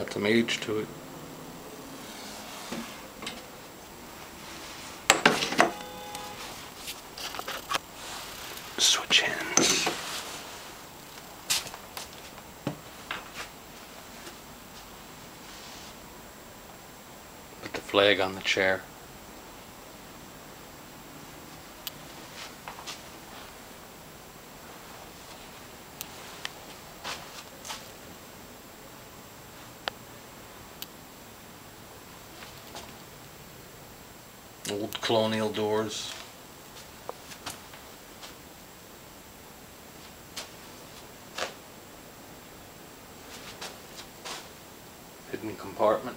got some age to it. Switch hands. Put the flag on the chair. Old colonial doors. Hidden compartment.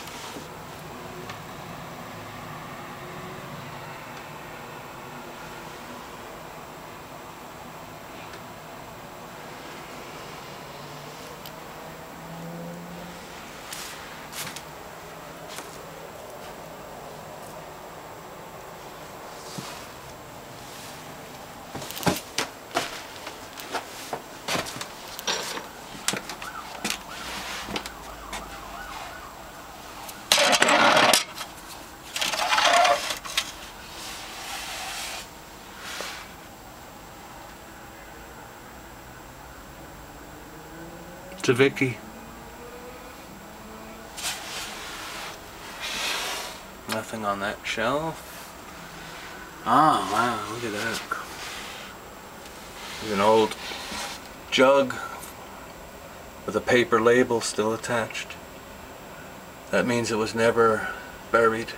To Vicky. Nothing on that shelf. Oh wow, look at that. There's an old jug with a paper label still attached. That means it was never buried.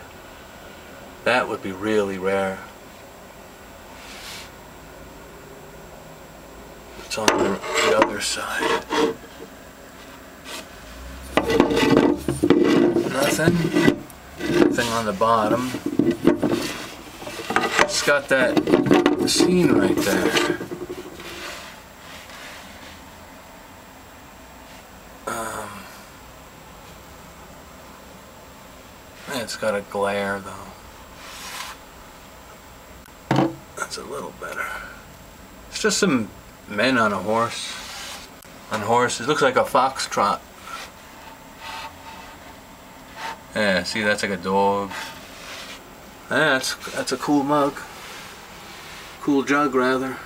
That would be really rare. It's on the, the other side. Nothing. Nothing on the bottom. It's got that scene right there. Um, it's got a glare though. That's a little better. It's just some men on a horse. On horses. It looks like a foxtrot. Yeah, see that's like a dog. Yeah, that's that's a cool mug. Cool jug rather.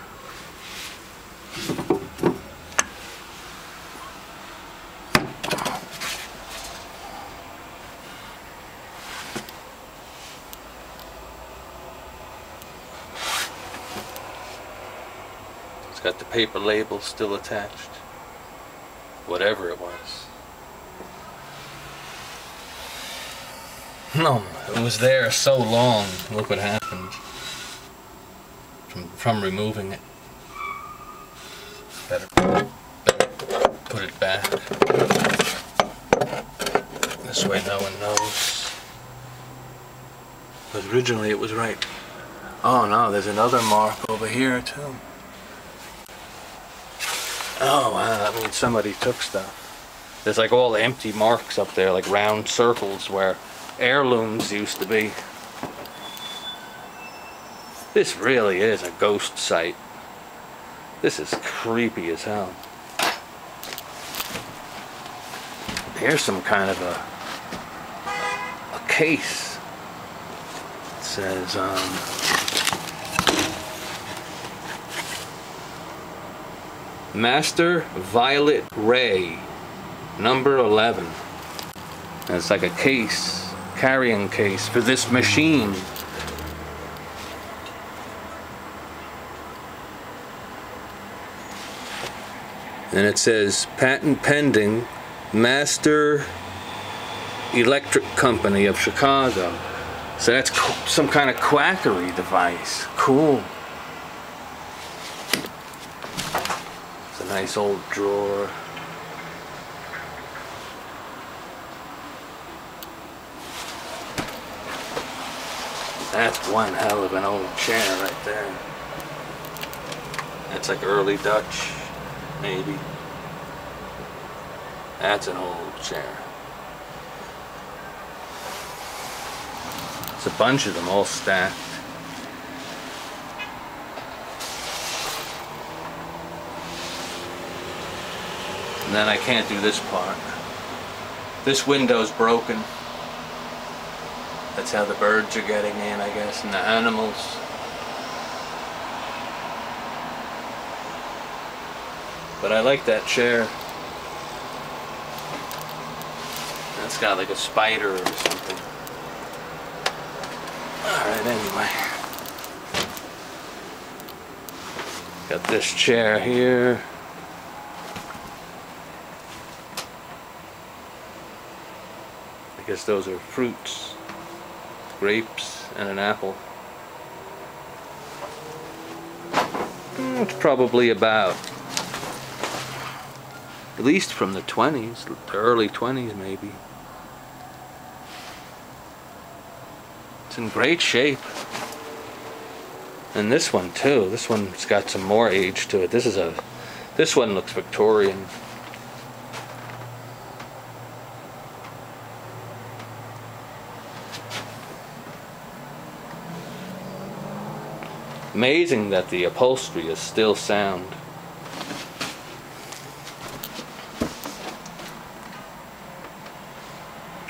It's got the paper label still attached. Whatever it was. No, it was there so long. Look what happened from from removing it. Better, better put it back. This way no one knows. But originally it was right. Oh no, there's another mark over here too. Oh wow, that means somebody took stuff. There's like all empty marks up there, like round circles where heirlooms used to be. This really is a ghost site. This is creepy as hell. Here's some kind of a a case. It says um Master Violet Ray, number 11. And it's like a case, carrying case for this machine. And it says patent pending Master Electric Company of Chicago. So that's some kind of quackery device. Cool. It's a nice old drawer. That's one hell of an old chair right there. That's like early Dutch, maybe. That's an old chair. It's a bunch of them all stacked. And then I can't do this part. This window's broken. That's how the birds are getting in, I guess, and the animals. But I like that chair. That's got like a spider or something. Alright, anyway. Got this chair here. I guess those are fruits. Grapes and an apple. Hmm, it's probably about at least from the 20s, the early 20s maybe. It's in great shape. And this one too, this one's got some more age to it. This is a, this one looks Victorian. Amazing that the upholstery is still sound.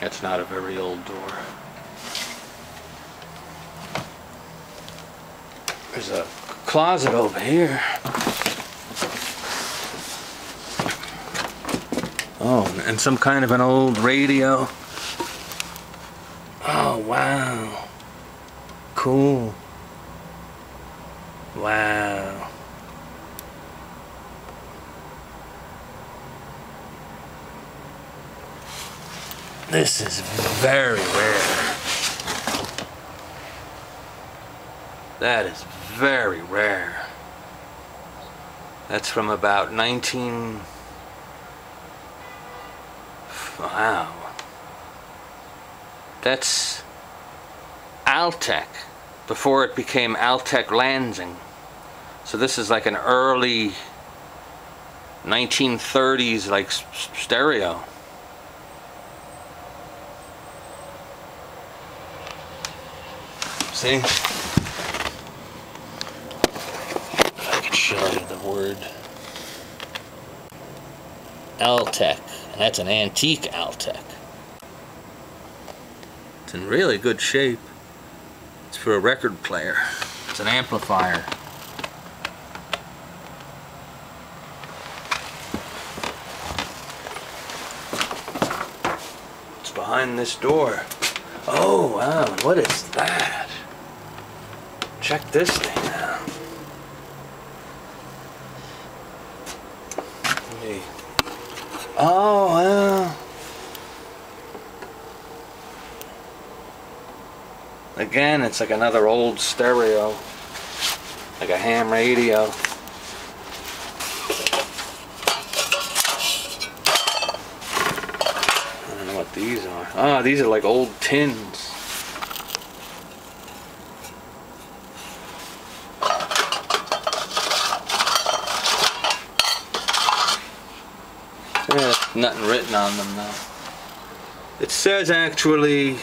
That's not a very old door. There's a closet over here. Oh, and some kind of an old radio. Oh, wow. Cool. Wow. This is very rare. That is very rare. That's from about 19... Wow. That's Altec, before it became Altec Lansing. So this is like an early 1930s like stereo. See? I could show you the word. Altec. And that's an antique Altec. It's in really good shape. It's for a record player. It's an amplifier. It's behind this door. Oh, wow, what is that? Check this thing out. Oh, well. Again, it's like another old stereo. Like a ham radio. I don't know what these are. Ah, these are like old tins. Yeah, nothing written on them though. It says actually,